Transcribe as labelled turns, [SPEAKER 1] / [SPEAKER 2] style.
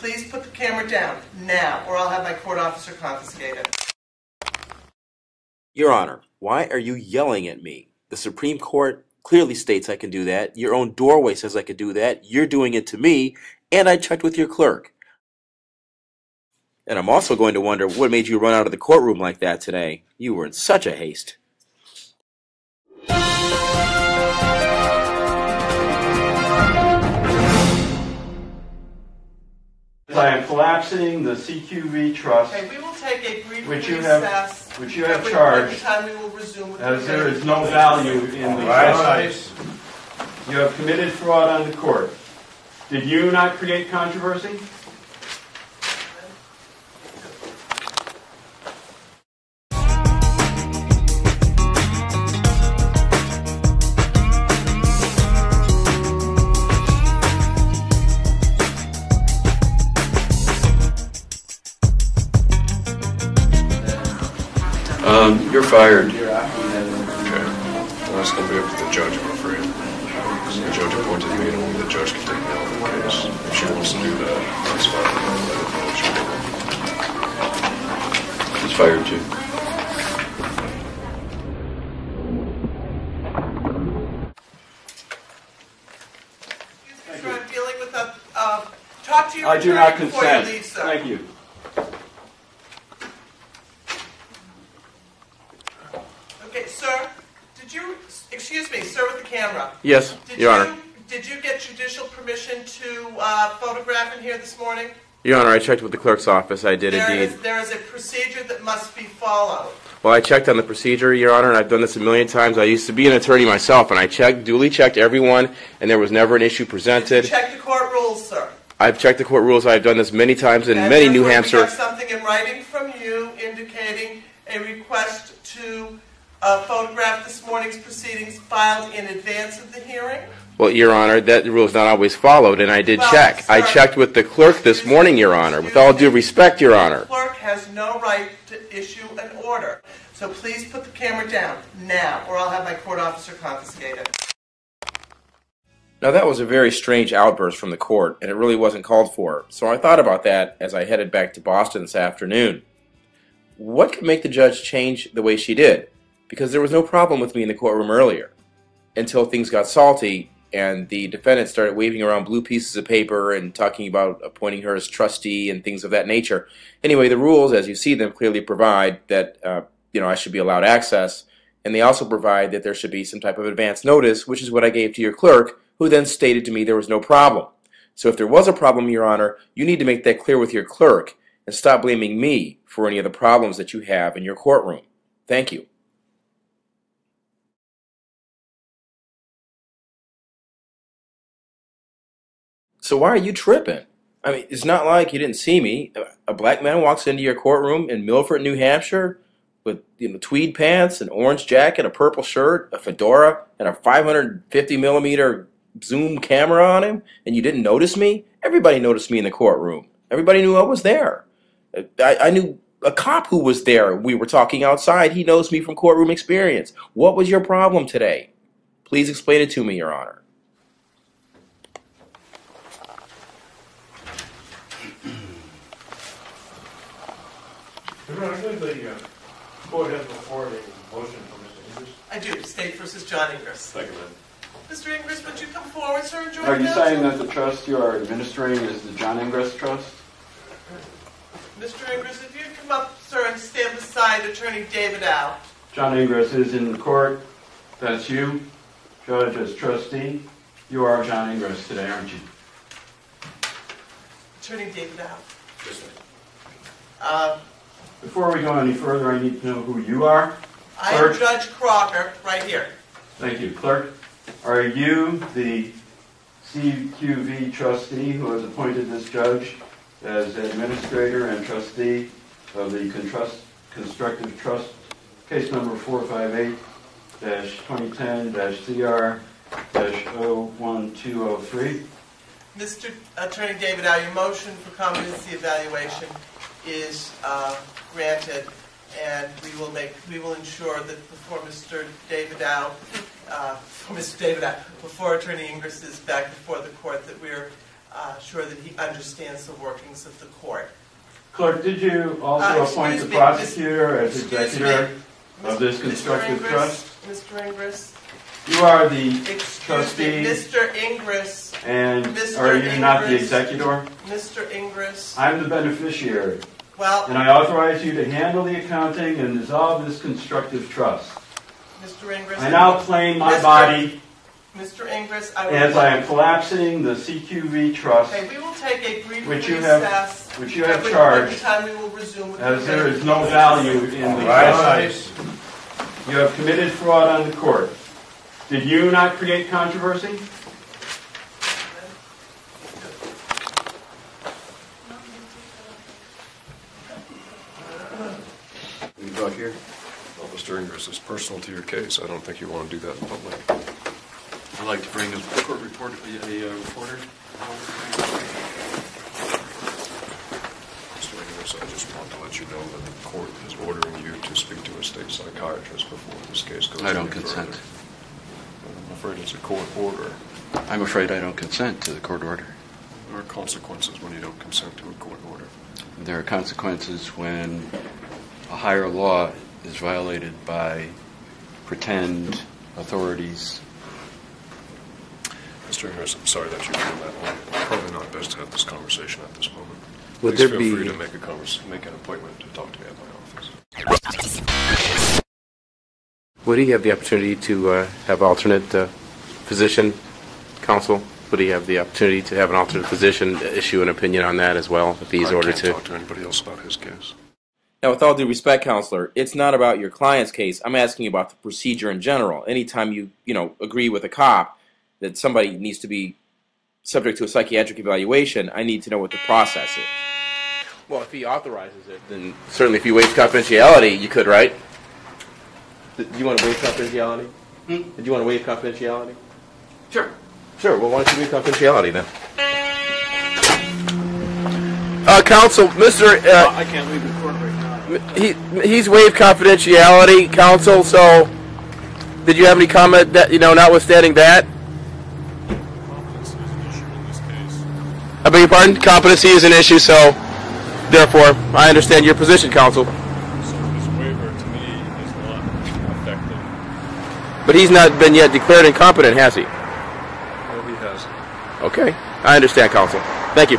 [SPEAKER 1] please put the camera down now, or I'll have my court officer confiscate it.
[SPEAKER 2] Your Honor, why are you yelling at me? The Supreme Court clearly states I can do that. Your own doorway says I can do that. You're doing it to me, and I checked with your clerk. And I'm also going to wonder what made you run out of the courtroom like that today. You were in such a haste.
[SPEAKER 3] I am collapsing the CQV trust
[SPEAKER 1] Okay, we will take a brief
[SPEAKER 3] Which you have-
[SPEAKER 1] recess.
[SPEAKER 3] which you have
[SPEAKER 1] At which
[SPEAKER 3] charged,
[SPEAKER 1] time we will resume with
[SPEAKER 3] as there
[SPEAKER 1] hearing.
[SPEAKER 3] is no value in the trust. You have committed fraud on the court. Did you not create controversy?
[SPEAKER 4] Fired. Okay. Well, that's gonna be up to the judge, I'm afraid. Because the judge appointed me, and only the judge can take me out of the case. If she wants to do that, that's fine. I'll let her know she will. He's fired too.
[SPEAKER 1] Excuse me, sir, I'm dealing with a, uh, talk to your
[SPEAKER 3] I do not
[SPEAKER 1] attorney before you
[SPEAKER 3] consent.
[SPEAKER 1] leave, sir.
[SPEAKER 3] Thank you.
[SPEAKER 1] Okay, sir, did you, excuse me, sir with the camera.
[SPEAKER 2] Yes,
[SPEAKER 1] Did
[SPEAKER 2] Your
[SPEAKER 1] you,
[SPEAKER 2] Honor.
[SPEAKER 1] Did you get judicial permission to uh, photograph in here this morning?
[SPEAKER 2] Your Honor, I checked with the clerk's office. I did
[SPEAKER 1] There
[SPEAKER 2] indeed.
[SPEAKER 1] is, there is a procedure that must be followed.
[SPEAKER 2] Well, I checked on the procedure, Your Honor, and I've done this a million times. I used to be an attorney myself, and I checked, duly checked everyone, and there was never an issue presented.
[SPEAKER 1] Check the court rules, sir.
[SPEAKER 2] I've checked the court rules. I've done this many times in
[SPEAKER 1] And
[SPEAKER 2] many New
[SPEAKER 1] therefore,
[SPEAKER 2] Hampshire.
[SPEAKER 1] We have something in writing from you indicating a request to uh, photograph this morning's proceedings filed in advance of the hearing.
[SPEAKER 2] Well, Your Honor, that rule is not always followed, and I did
[SPEAKER 1] Well,
[SPEAKER 2] check. I checked with the clerk this morning, Your Honor. With all due respect, Your Honor.
[SPEAKER 1] The clerk has no right to issue an order. So please put the camera down now, or I'll have my court officer confiscate it.
[SPEAKER 2] Now, that was a very strange outburst from the court, and it really wasn't called for. So I thought about that as I headed back to Boston this afternoon. What could make the judge change the way she did? Because there was no problem with me in the courtroom earlier until things got salty and the defendant started waving around blue pieces of paper and talking about appointing her as trustee and things of that nature. Anyway, the rules, as you see them, clearly provide that uh, you know I should be allowed access, and they also provide that there should be some type of advance notice, which is what I gave to your clerk, who then stated to me there was no problem. So if there was a problem, Your Honor, you need to make that clear with your clerk and stop blaming me for any of the problems that you have in your courtroom. Thank you. So why are you tripping? I mean, it's not like you didn't see me. A black man walks into your courtroom in Milford, New Hampshire, with you know tweed pants, an orange jacket, a purple shirt, a fedora, and a 550 millimeter zoom camera on him, and you didn't notice me. Everybody noticed me in the courtroom. Everybody knew I was there. I, I knew a cop who was there. We were talking outside. He knows me from courtroom experience. What was your problem today? Please explain it to me, Your Honor.
[SPEAKER 5] Your Honor, I believe the uh, court has before it a motion from Mr. Inglis.
[SPEAKER 1] I do. State versus John Ingris.
[SPEAKER 5] Second.
[SPEAKER 1] Mr. Ingris, would you come forward, sir, and join
[SPEAKER 3] Are you
[SPEAKER 1] counsel?
[SPEAKER 3] saying that the trust you are administering is the John Ingress Trust?
[SPEAKER 1] Mr. Ingris, if you'd come up, sir, and stand beside Attorney David Al.
[SPEAKER 3] John Ingress is in the court. That's you, judge as trustee. You are John Ingress today, aren't you?
[SPEAKER 1] Attorney David Al. Uh,
[SPEAKER 3] Before we go any further, I need to know who you are.
[SPEAKER 1] I am
[SPEAKER 3] Clerk.
[SPEAKER 1] Judge Crocker, right here.
[SPEAKER 3] Thank you, clerk. Are you the CQV trustee who has appointed this judge as administrator and trustee of the Contrust- constructive trust, case number 458-2010-CR-01203?
[SPEAKER 1] Mr. Attorney David your motion for competency evaluation is uh, granted, and we will make, we will ensure that before Mr. David Al, uh, before Mr. David Al, before Attorney Ingris is back before the court, that we're uh, sure that he understands the workings of the court.
[SPEAKER 3] Clerk, did you
[SPEAKER 1] Uh,
[SPEAKER 3] also
[SPEAKER 1] excuse
[SPEAKER 3] appoint the
[SPEAKER 1] me,
[SPEAKER 3] prosecutor as executor
[SPEAKER 1] me,
[SPEAKER 3] of this constructive trust?
[SPEAKER 1] Mr. Ingres,
[SPEAKER 3] You are the
[SPEAKER 1] excuse me,
[SPEAKER 3] trustee,
[SPEAKER 1] Mr. Ingres,
[SPEAKER 3] and
[SPEAKER 1] Mr.
[SPEAKER 3] are you not the
[SPEAKER 1] Ingres.
[SPEAKER 3] executor?
[SPEAKER 1] Mr. Ingres.
[SPEAKER 3] I'm the beneficiary,
[SPEAKER 1] Well,
[SPEAKER 3] and I authorize you to handle the accounting and dissolve this constructive trust.
[SPEAKER 1] Mr. Ingres.
[SPEAKER 3] I now claim my
[SPEAKER 1] Mr.
[SPEAKER 3] body
[SPEAKER 1] Mr. Ingres, I will.
[SPEAKER 3] as I am collapsing the CQV trust,
[SPEAKER 1] Okay, we will take a brief
[SPEAKER 3] Which you have-
[SPEAKER 1] recess.
[SPEAKER 3] which you have
[SPEAKER 1] At which
[SPEAKER 3] charged,
[SPEAKER 1] time we will resume with the
[SPEAKER 3] as there is no value in the trust. You have committed fraud on the court. Did you not create controversy?
[SPEAKER 4] Here? Well, Mr. Ingres, it's personal to your case. I don't think you want to do that in public.
[SPEAKER 6] I'd like to bring a court report, a uh, reporter.
[SPEAKER 4] Mr. Ingres, I just want to let you know that the court is ordering you to speak to a state psychiatrist before this case goes
[SPEAKER 6] I don't consent.
[SPEAKER 4] further. I'm afraid it's a court order.
[SPEAKER 6] I'm afraid I don't consent to the court order.
[SPEAKER 4] There are consequences when you don't consent to a court order.
[SPEAKER 6] There are consequences when a higher law is violated by pretend authorities.
[SPEAKER 4] Mr. Harris, I'm sorry that you feel that way. Probably not best to have this conversation at this moment.
[SPEAKER 2] Would
[SPEAKER 4] Please
[SPEAKER 2] there
[SPEAKER 4] feel
[SPEAKER 2] be-
[SPEAKER 4] free to make a convers, make an appointment to talk to me at my office.
[SPEAKER 2] Would he have the opportunity to uh, have alternate uh, position, counsel? Would he have the opportunity to have an alternate position, issue an opinion on that as well, if he's
[SPEAKER 4] I
[SPEAKER 2] ordered
[SPEAKER 4] can't
[SPEAKER 2] to?
[SPEAKER 4] talk to anybody else about his case.
[SPEAKER 2] Now, with all due respect, counselor, it's not about your client's case. I'm asking about the procedure in general. Anytime you, you know, agree with a cop that somebody needs to be subject to a psychiatric evaluation, I need to know what the process is. Well, if he authorizes it, then certainly if you waive confidentiality, you could, right? Do you want to waive confidentiality? Did you want to waive confidentiality?
[SPEAKER 6] Sure.
[SPEAKER 2] Sure. Well, why don't you waive confidentiality then? Uh, counsel, Mr. Uh,
[SPEAKER 5] I can't leave the court right now.
[SPEAKER 2] He he's waived confidentiality, counsel. So, did you have any comment that you know, notwithstanding that?
[SPEAKER 4] Competence is an issue in this case.
[SPEAKER 2] I beg your pardon. Competency is an issue, so therefore, I understand your position, counsel.
[SPEAKER 4] So this waiver to me is not effective.
[SPEAKER 2] But he's not been yet declared incompetent, has he?
[SPEAKER 4] No, he hasn't.
[SPEAKER 2] Okay, I understand, counsel. Thank you.